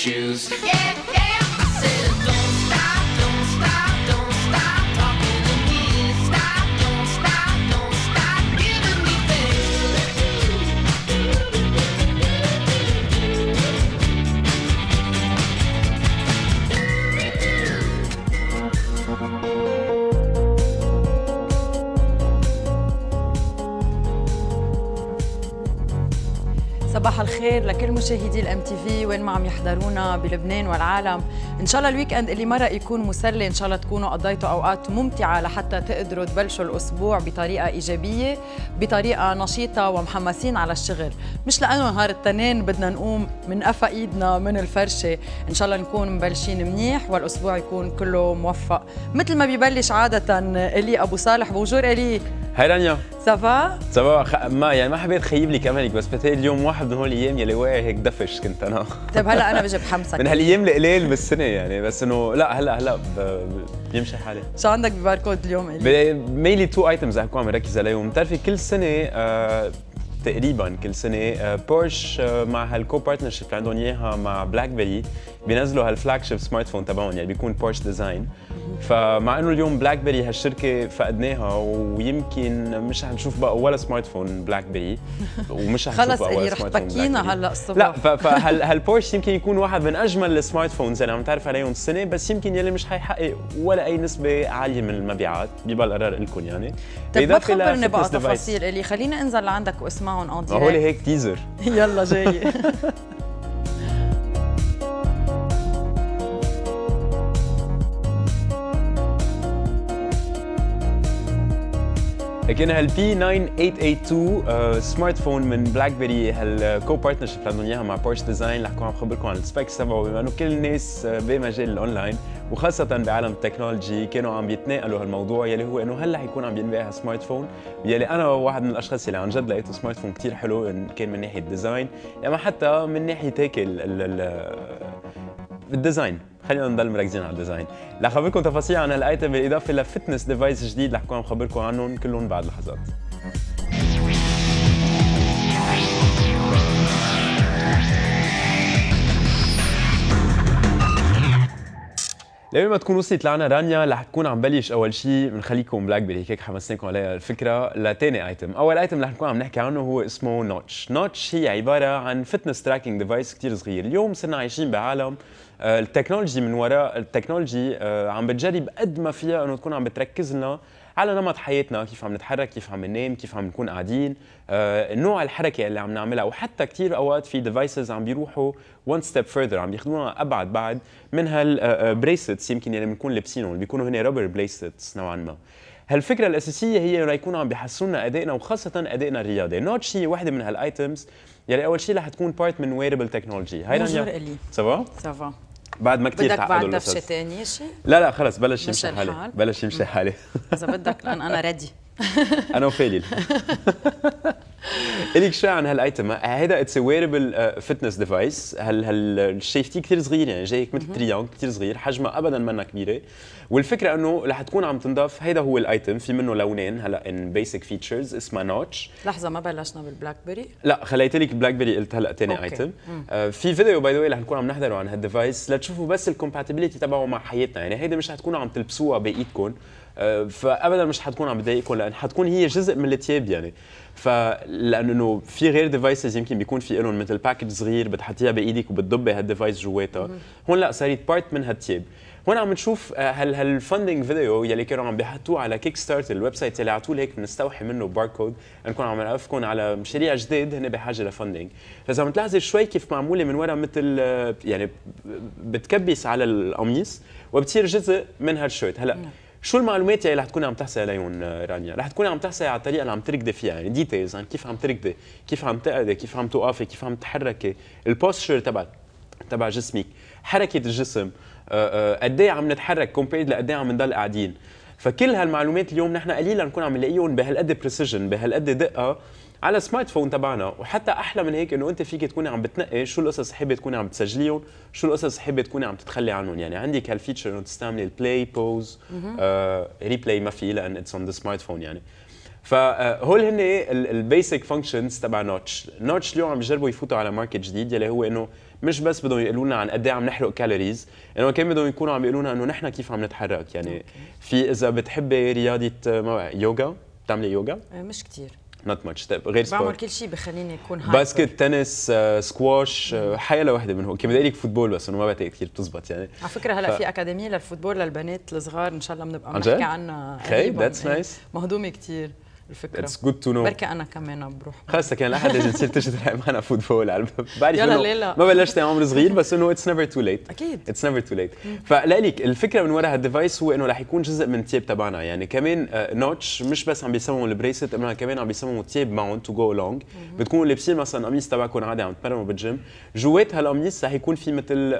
shoes. Yeah, مشاهدي الام تي في وين ما عم يحضرونا بلبنان والعالم. إن شاء الله ال weekend اللي مرق يكون مسلي. إن شاء الله تكونوا قضيتوا أوقات ممتعة لحتى تقدروا تبلشوا الأسبوع بطريقة إيجابية بطريقة نشيطة ومحمسين على الشغل. مش لأنه نهار التنين بدنا نقوم من قفا إيدنا من الفرشة. إن شاء الله نكون مبلشين منيح والأسبوع يكون كله موفق. مثل ما بيبلش عادة الي أبو صالح bonjour إلي. hi رانيا. ça va خ... ما يعني ما حبيت خيب لك املك بس بتهيألي اليوم واحد من هول الأيام يلي واقع هيك دفش كنت أنا. طيب هلأ أنا بجي بحمسك من هالأيام القليل بالسنه يعني بس إنه لا هلأ هلأ بيمشي حالي. شو عندك بباركود اليوم؟ الي mainly two items رح اكون عم ركز عليهم. بتعرفي كل سنة آه تقريبا كل سنة آه بورش آه مع هال co-partnership اللي عندهم إياها مع بلاك بيري بينزلوا هال flagship smartphone تبعهم يعني بيكون بورش Design فمع إنه اليوم بلاك بيري هالشركة فقدناها ويمكن مش حنشوف بقى ولا smartphone بلاك بيري ومش حنشوف خلص بقى ولا رح smartphone BlackBerry. هلأ الصبح. لا ف- فهال هالبورش يمكن يكون واحد من أجمل ال smartphones اللي عم تعرف عليهم السنة بس يمكن يلي مش حيحقق ولا أي نسبة عالية من المبيعات بيبقى القرار لكم يعني. طيب ما تخبرني بقى. تفاصيل إلي خليني انزل لعندك واسمعهم اون ما هو direct هيك teaser يلا جاي. لكن هال P 9882 آه، smartphone من بلاك بيري هال co-partnership اللي عندهم اياها مع بورش Design رح عم خبركم عن ال specs تبعه. بما إنه كل الناس آه، بمجال الاونلاين وخاصة بعالم التكنولوجي كانوا عم يتناقلوا هالموضوع يلي هو إنه هلأ حيكون عم ينباع smartphone يلي أنا واحد من الأشخاص اللي عن جد لقيته smartphone كثير حلو إن كان من ناحية design اما حتى من ناحية هيك ال design خلينا نضل مركزين على ال design رح اخبركم تفاصيل عن هال item بالإضافة ل fitness device جديد رح اكون عم خبركم عنهم كلهم بعد لحظات. لما ما تكون وصلت لعنا رانيا رح تكون عم بلش أول شيء بنخليكم بلاك بيري هيك حمسناكم عليها الفكرة لتاني item، أول item رح نكون عم نحكي عنه هو اسمه نوتش، نوتش هي عبارة عن fitness tracking device كثير صغير، اليوم صرنا عايشين بعالم التكنولوجي من وراء التكنولوجي آه، عم بتجرب قد ما فيها إنه تكون عم بتركز لنا على نمط حياتنا كيف عم نتحرك كيف عم ننام كيف عم نكون قاعدين. آه، نوع الحركة اللي عم نعملها وحتى كثير أوقات في devices عم بيروحوا one step فurther عم ياخذونا أبعد بعد من هال bracelets يمكن اللي بنكون لابسينهم اللي بيكونوا هن rubber bracelets نوعا ما. هالفكرة الأساسية هي إنه يكونوا عم بيحسنوا أدائنا وخاصه أدائنا الرياضي. نوتش هي وحدة من هال items يلي أول شيء رح تكون part من wearable technology hi رانيا. ça va ça va بعد ما كثير بدك تعقدوا بعد دفشة ثانية شيء؟ لا لا خلص بلش يمشي حالي؟ بلش يمشي حالي. إذا بدك لأن أنا ready أنا وفالي الك شوي عن هال item؟ هيدا it's wearable fitness device هال هال شايفتيه كثير صغير يعني جاي هيك مثل triangle كثير صغير حجمها ابدا منا كبيرة. والفكرة إنه رح تكون عم تنضاف هيدا هو ال item. في منه لونين هلا ال basic features اسمها نوتش لحظة ما بلشنا بالبلاك بيري لا خليت لك بلاك بيري قلت هلأ ثاني. item. آه في فيديو by the رح نكون عم نحضره عن هال device لتشوفوا بس ال compatibility تبعه مع حياتنا. يعني هيدا مش حتكونوا عم تلبسوها بإيدكم. فابدا مش حتكون عم بتضايقكم لأن حتكون هي جزء من الثياب يعني. فلانه في غير devices يمكن بيكون في لهم مثل package صغير بتحطيها بإيدك وبتضبي هال device جواتها. هون لا صارت part من هالثياب هون عم نشوف آه، هال هال funding فيديو يلي كانوا عم بيحطوه على كيك ستارت ال website اللي على طول هيك بنستوحي منه باركود نكون عم نعرفكم على مشاريع جديد هن بحاجة ل funding فاذا عم تلاحظي شوي كيف معمولة من ورا مثل آه، يعني بتكبس على القميص وبتصير جزء من هال shirt هلا شو المعلومات يلي رح تكوني عم تحصي عليهم آه، رانيا؟ رح تكوني عم تحصي على الطريقة اللي عم تركضي فيها يعني details عن كيف عم تركضي، كيف عم تقعدي، كيف عم توقفي، كيف عم تتحركي، ال posture تبع تبع جسمك، حركة الجسم، آه، آه، قد إيه عم نتحرك compared لقد إيه عم نضل قاعدين. فكل هالمعلومات اليوم نحن قليلا نكون عم نلاقيهم بهالقد precision بهالقد دقة على ال smartphone تبعنا. وحتى أحلى من هيك إنه أنت فيك تكوني عم بتنقي شو القصص حابة تكوني عم تسجليهم شو القصص حابة تكوني عم تتخلي عنهم. يعني عندك هال feature إنه تستعملي ال play pause replay ما في لأن it's on the smartphone يعني فهول هن ال basic functions تبع نوتش نوتش اليوم عم بيجربوا يفوتوا على market جديد يلي هو إنه مش بس بدهم يقولوا لنا عن قد إيه عم نحرق calories إنه كمان بدهم يكونوا عم يقولوا لنا إنه نحن كيف عم نتحرك. يعني في إذا بتحبي رياضة آه، يوغا بتعملي يوغا آه، مش كتير. not much غير بعمل sport كل شيء بخليني أكون hyper. basket tennis squash حيلا وحده منهم كنت بدي لك football بس إنه ما بعتقد كثير بتزبط يعني على فكرة هلا ف- في أكاديمية لل football للبنات الصغار إن شاء الله بنبقى عن نحكي جد؟ عنها that's إيه. nice. مهضومة كتير الفكرة. it's good to know بركي أنا كمان بروح. خلص كان الأحد لازم تصير تجي تلعب معنا football على بعرف يلا إنه ليه لا؟ ما بلشت عمر صغير بس إنه it's never too late أكيد. it's never too late فلقلك الفكرة من وراء هال device هو إنه رح يكون جزء من التياب تبعنا. يعني كمان نوتش مش بس عم بيسموا ال bracelet انما كمان عم بيسموا تياب ماونت تو جو لونج بتكونوا لابسين مثلا قميص تبعكم عادي عم تمرنوا بالجيم. جوات هالقميص رح يكون في مثل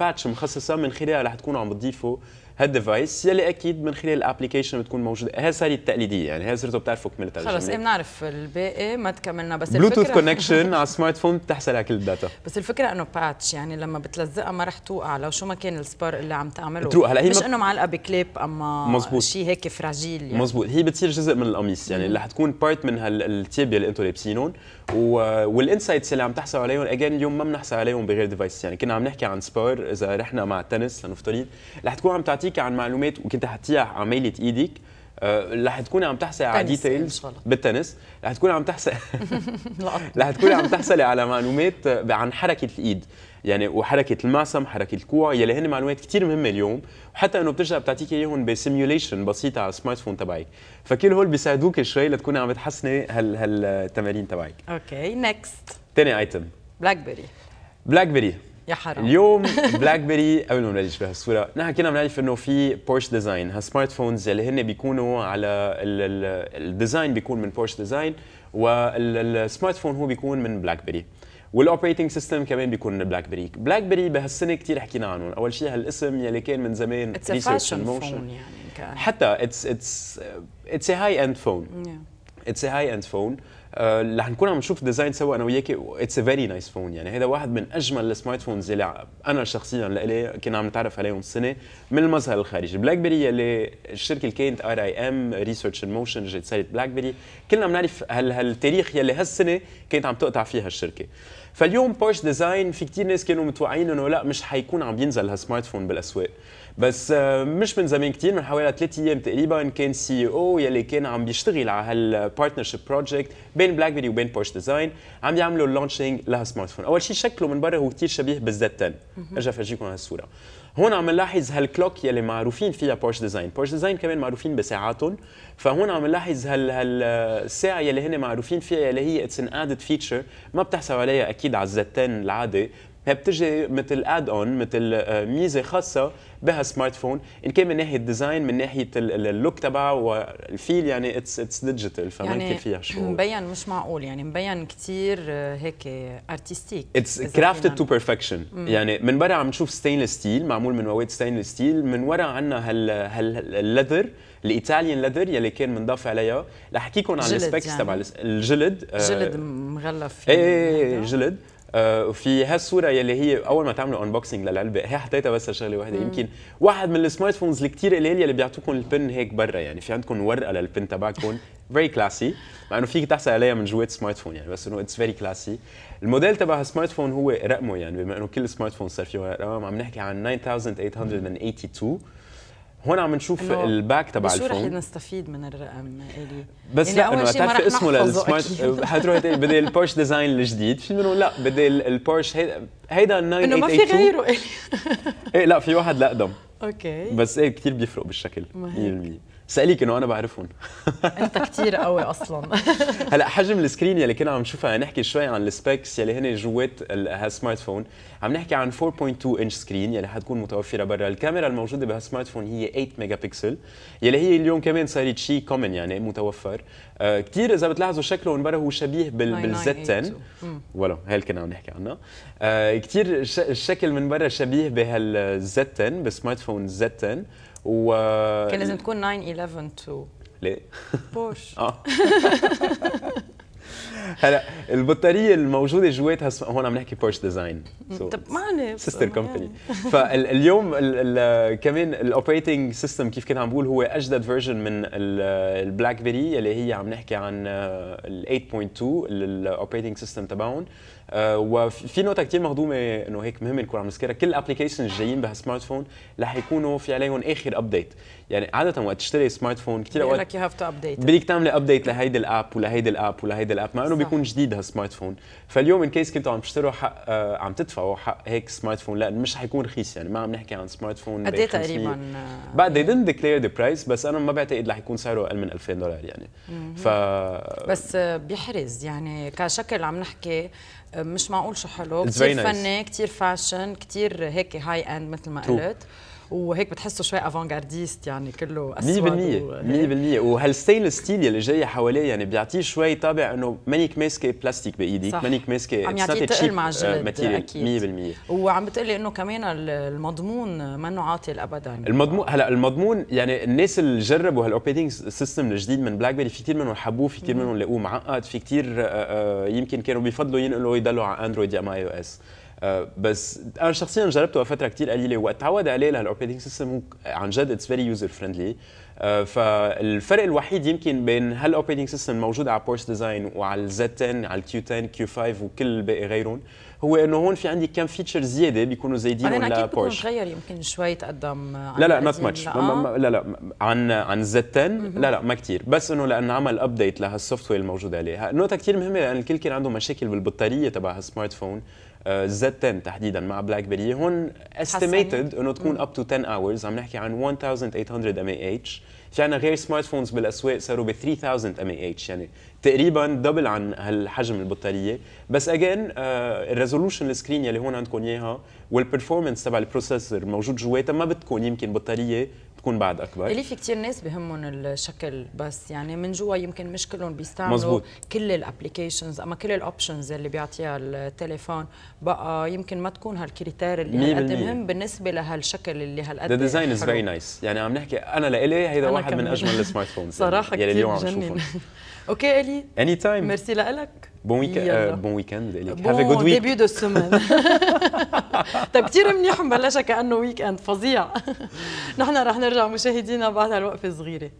patch مخصصة من خلالها رح تكونوا عم بتضيفوا هال device يلي أكيد من خلال ال application بتكون موجودة. هي صارت التقليدية يعني هي صرتوا بتعرفوا كملة خلص إيه بنعرف الباقي ما تكملنا بس Bluetooth connection على ال smartphone بتحصل على كل ال data. بس الفكرة إنه patch يعني لما بتلزقها ما رح توقع لو شو ما كان السبور اللي عم تعمله. تروق. هلا هي مش إنه معلقة بكليب أو ما مزبوط. شيء هيك fragile يعني. مزبوط. هي بتصير جزء من القميص يعني اللي حتكون part من هالتياب اللي أنتم لابسينهم. وال insights اللي عم تحصل عليهم اجين اليوم ما بنحصل عليهم بغير device يعني كنا عم نحكي عن سبور إذا رحنا مع التنس لنفترض. رح تكون عم تعطيك عن معلومات وكنت حتيها على ميلة إيدك آه، رح تكوني عم تحصلي على details. بالتنس رح تكوني عم تحصلي. رح تكوني عم تحصلي على معلومات آه، عن حركة الإيد يعني وحركة المعصم حركة الكوع يلي هن معلومات كثير مهمة اليوم وحتى إنه بترجع بتعطيك إياهم ب simulation بسيطة على ال smartphone تبعك. فكل هول بيساعدوك شوي لتكوني عم تحسني هال هالتمارين تبعك. Okay next ثاني item بلاك بيري بلاك بيري يا حرام. اليوم بلاك بيري قبل ما نبلش بهالصورة نحن كنا بنعرف إنه في بورش ديزاين هال smartphones اللي هن بيكونوا على ال- ال- ال design بيكون من بورش ديزاين وال smartphone هو بيكون من بلاك بيري وال operating system كمان بيكون من بلاك بيري بلاك بيري بهالسنة كثير حكينا عنهم أول شيء هالاسم يلي كان من زمان motion. يعني كان. حتى it's it's it's high-end phone. it's high-end phone رح نكون عم نشوف design سوا أنا وياك it's very nice phone يعني هذا واحد من أجمل ال smartphones اللي أنا شخصيا لإلي كنا عم نتعرف عليهم السنة من المظهر الخارجي. بلاك بيري اللي الشركة اللي كانت RIM Research In Motion جت صارت بلاك بيري كلنا بنعرف هال هالتاريخ يلي هالسنة كانت عم تقطع فيها الشركة. فاليوم بورش ديزاين في كتير ناس كانوا متوقعين إنه لا مش حيكون عم ينزل هال smartphone بالأسواق. بس آه، مش من زمان كتير من حوالي ثلاث أيام تقريبا كان CEO يلي كان عم بيشتغل على هال partnership project بين بلاك بيري وبين بورش ديزاين عم يعملوا ال launching لها smartphone أول شيء شكله من برا هو كتير شبيه بال Z 10 ارجع فرجيكم هالصورة. هون عم نلاحظ هال clock يلي معروفين فيها بورش ديزاين بورش ديزاين كمان معروفين بساعاتهم. فهون عم نلاحظ هال هالساعه يلي هن معروفين فيها يلي هي it's an added feature ما بتحسب عليها أكيد على ال Z 10 العادي. هي بتجي مثل add-on مثل آه، ميزة خاصة بهال smartphone إن كان من ناحية design من ناحية ال- ال- ال look تبعها وال feel يعني it's it's digital فما يعني فيها شو مبين مش معقول يعني مبين كتير آه، هيك artistic it's crafted to perfection يعني من برا عم نشوف stainless steel معمول من مواد stainless steel من ورا عندنا هال هال leather ال Italian leather يلي كان منضاف عليها. رح أحكيكم عن ال specs يعني. تبع الجلد آه، جلد مغلف إيه يعني إيه إيه هيدا. جلد. آه، وفي هالصورة يلي هي أول ما تعملوا unboxing للعلبة هي حطيتها بس شغله واحدة. يمكن واحد من ال smartphones الكثير قليل يلي بيعطوكم البن هيك برا يعني في عندكم ورقة لل pen تبعكم. very classy مع إنه فيك تحصل عليها من جوات smartphone يعني بس إنه it's very classy الموديل تبع ال smartphone هو رقمه يعني بما إنه كل smartphone صار فيه رقم عم نحكي عن 9882 هون عم نشوف الباك تبع شو رح الفون نستفيد من الرقم إلي؟ بس يعني لا إنه رح اسمه للسمارت تقولي بدي البورش ديزاين الجديد. في منهم لا بدي ال- البورش هيدا هيدا ال إنه ما في 9882 غيره إلي. إيه لا في واحد الاقدم أوكي. بس إيه كثير بيفرق بالشكل. 100% سأليك إنه أنا بعرفهم. أنت كتير قوي أصلا. هلأ حجم السكرين يلي كنا عم نشوفها نحكي شوي عن السبيكس يلي هن جوات ال- هالسمارت فون عم نحكي عن 4.2 inch screen يلي حتكون متوفرة برا. الكاميرا الموجودة بهال smartphone هي 8 ميجا بكسل يلي هي اليوم كمان صارت شيء common يعني متوفر. آه كثير إذا بتلاحظوا شكله من برا هو شبيه بال بال Z 10 9982. ولا هي اللي كنا عم نحكي عنها. آه كثير الشكل من برا شبيه بهالزد 10 بسمارت فون زد 10 و كان لازم تكون 911 2 ليه؟ بورش آه. هلا البطارية الموجودة جواتها هون عم نحكي بورش ديزاين طب يعني sister company فاليوم ال ال كمان ال operating system كيف كنت عم بقول هو أجدد version من البلاك بيري اللي هي عم نحكي عن ال 8.2 ال operating system تبعهم. آه، وفي نقطه كثير مهضومه إنه هيك مهم نكون عم نذكرها. كل ال applications الجايين بهال smartphone رح يكونوا في عليهم آخر update يعني عادة وقت تشتري smartphone كثير اوقات you have to update بدك تعملي update لهيدي ال app ولهيدي ال app ولهيدي ال app مع إنه. بيكون جديد هال smartphone فاليوم in case كنتوا عم تشتروا حق آه عم تدفعوا حق هيك smartphone لا مش حيكون رخيص يعني. ما عم نحكي عن smartphone قد إيه ب 500. تقريبا؟ آه، بعد they didn't declare the price بس أنا ما بعتقد رح يكون سعره أقل من 2000 دولار يعني. ف بس آه، بيحرز يعني كشكل عم نحكي آه، مش معقول شو حلو كثير. يعني كثير fashion كثير هيك high-end مثل ما. قلت وهيك بتحسه شوي avant-gardiste يعني كله 100% اسود وهيك. 100% وهال stainless steel يلي جاي حواليه يعني بيعطيه شوي طابع إنه مانيك ماسكة بلاستيك بايدك. مانيك ماسكة عم يعطيه تقل مع ال material. أكيد. 100% وعم بتقلي إنه كمان ال- المضمون منه عاطل ابدا المضمون هلا المضمون يعني الناس اللي جربوا هال operating system الجديد من بلاك بيري في كثير منهم حبوه في كثير منهم لقوه معقد في كثير يمكن كانوا بيفضلوا ينقلوا يضلوا على اندرويد يا iOS بس أنا شخصيا جربته فتره كثير قليله وقت تعود عليه لهال operating system عن جد it's very user friendly فالفرق الوحيد يمكن بين هال operating system الموجود على بورش ديزاين وعلى ال Z 10 على ال Q 10 Q 5 وكل الباقي غيرهم هو إنه هون في عندي كم feature زيادة بيكونوا بكون لبورش تغير يمكن شوي تقدم لا لا not much لا. لا لا عن عن Z 10 لا لا ما كثير بس إنه لأنه عمل update لهال software الموجود عليه. نقطة كثير مهمة لأن الكل كان عنده مشاكل بالبطارية تبع هال smartphone زد 10 تحديدا مع بلاك بيري هون estimated إنه تكون up to 10 hours عم نحكي عن 1800 mAh في عنا غير smartphones بالأسواق صاروا ب 3000 mAh يعني تقريبا double عن هالحجم البطارية. بس again ال resolution ال screen يلي هون عندكم إياها وال performance تبع ال processor موجود جواتها ما بتكون يمكن بطارية تكون بعد أكبر اللي في كتير ناس بهمهم الشكل بس يعني من جوا يمكن مش كلهم بيستعملوا مزبوط. كل ال applications أما كل ال options اللي بيعطيها التليفون بقى يمكن ما تكون هال fr critère اللي هالقد. مهم بالنسبة لهالشكل اللي هالقد the design is. Very nice يعني عم نحكي أنا لإلي هيدا واحد من. أجمل ال smartphones صراحة يلي كثير اليوم عم نشوفهم okay إلي anytime merci لك bon week يلا. Bon weekend لك have a good week début de طيب كثير منيح مبلشها كأنه weekend فظيع. نحن رح نرجع مشاهدينا بعد هالوقفة صغيره